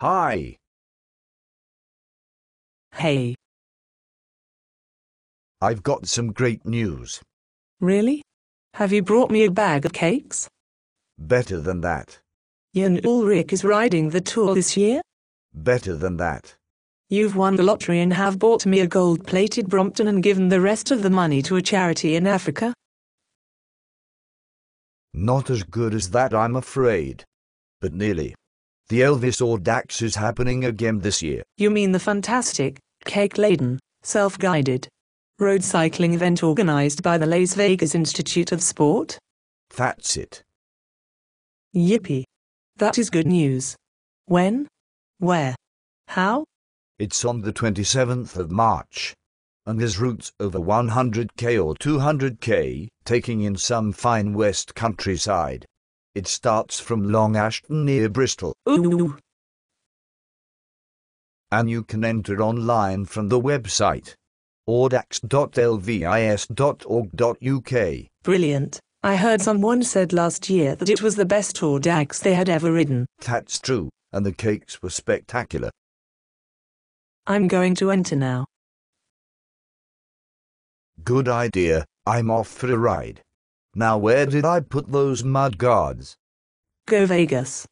Hi. Hey, I've got some great news. really? Have you brought me a bag of cakes? Better than that. Jan Ullrich is riding the tour this year? Better than that. You've won the lottery and have bought me a gold plated Brompton and given the rest of the money to a charity in Africa? Not as good as that, I'm afraid. But nearly. The LVIS Audax is happening again this year. You mean the fantastic, cake laden, self guided road cycling event organized by the Las Vegas Institute of Sport? That's it. Yippee! That is good news. When? Where? How? It's on the 27th of March. And there's routes over 100k or 200k, taking in some fine west countryside. It starts from Long Ashton near Bristol, Ooh, and you can enter online from the website audax.lvis.org.uk. brilliant. I heard someone said last year that it was the best dags they had ever ridden. That's true, and the cakes were spectacular. I'm going to enter now. Good idea, I'm off for a ride. Now, where did I put those mud guards? Go Vegas.